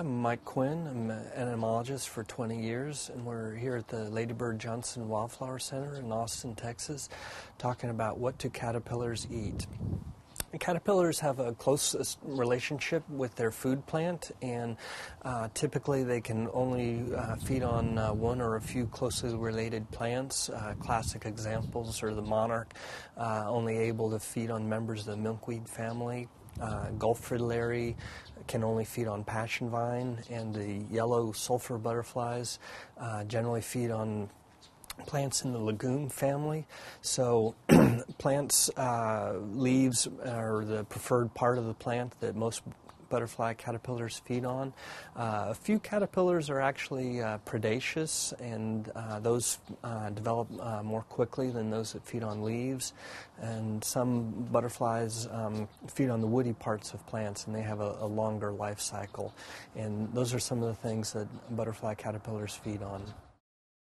I'm Mike Quinn. I'm an entomologist for 20 years, and we're here at the Lady Bird Johnson Wildflower Center in Austin, Texas, talking about what do caterpillars eat. Caterpillars have a close relationship with their food plant, and uh, typically they can only uh, feed on uh, one or a few closely related plants. Uh, classic examples are the monarch, uh, only able to feed on members of the milkweed family, uh, Gulf fritillary can only feed on passion vine, and the yellow sulfur butterflies uh, generally feed on plants in the legume family. So, plants' uh, leaves are the preferred part of the plant that most butterfly caterpillars feed on. Uh, a few caterpillars are actually uh, predaceous, and uh, those uh, develop uh, more quickly than those that feed on leaves. And some butterflies um, feed on the woody parts of plants, and they have a, a longer life cycle. And those are some of the things that butterfly caterpillars feed on.